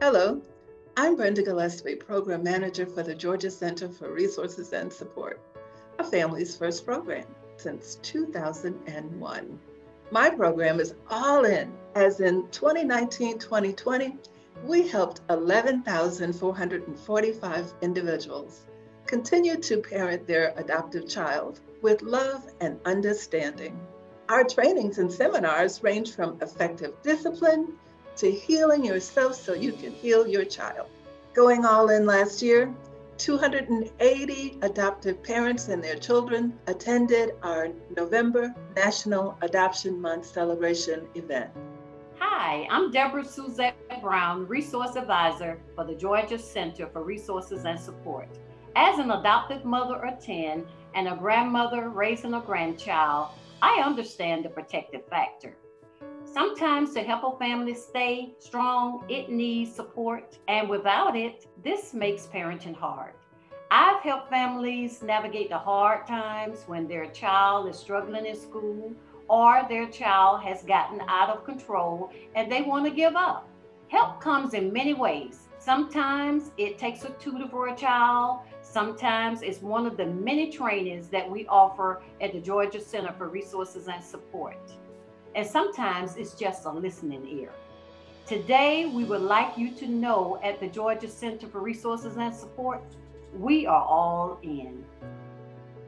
Hello, I'm Brenda Gillespie, Program Manager for the Georgia Center for Resources and Support, a Families First program since 2001. My program is all in, as in 2019 2020, we helped 11,445 individuals continue to parent their adoptive child with love and understanding. Our trainings and seminars range from effective discipline to healing yourself so you can heal your child. Going all in last year, 280 adoptive parents and their children attended our November National Adoption Month celebration event. Hi, I'm Deborah Suzette Brown, Resource Advisor for the Georgia Center for Resources and Support. As an adoptive mother of 10 and a grandmother raising a grandchild, I understand the protective factor. Sometimes to help a family stay strong, it needs support. And without it, this makes parenting hard. I've helped families navigate the hard times when their child is struggling in school or their child has gotten out of control and they want to give up. Help comes in many ways. Sometimes it takes a tutor for a child. Sometimes it's one of the many trainings that we offer at the Georgia Center for Resources and Support and sometimes it's just a listening ear. Today, we would like you to know at the Georgia Center for Resources and Support, we are all in.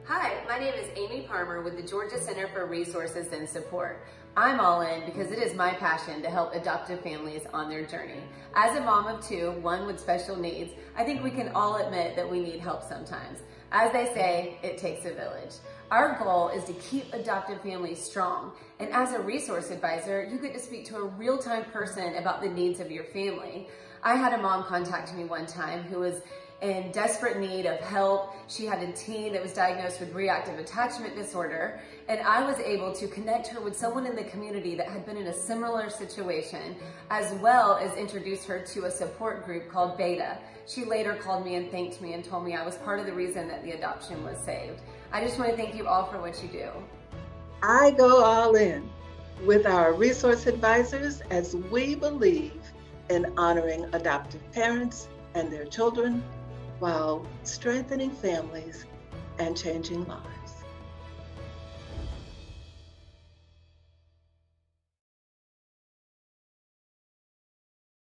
Hi, my name is Amy Parmer with the Georgia Center for Resources and Support. I'm all in because it is my passion to help adoptive families on their journey. As a mom of two, one with special needs, I think we can all admit that we need help sometimes. As they say, it takes a village. Our goal is to keep adoptive families strong. And as a resource advisor, you get to speak to a real-time person about the needs of your family. I had a mom contact me one time who was in desperate need of help. She had a teen that was diagnosed with reactive attachment disorder, and I was able to connect her with someone in the community that had been in a similar situation, as well as introduce her to a support group called Beta. She later called me and thanked me and told me I was part of the reason that the adoption was saved. I just want to thank you all for what you do. I go all in with our resource advisors as we believe in honoring adoptive parents and their children while strengthening families and changing lives.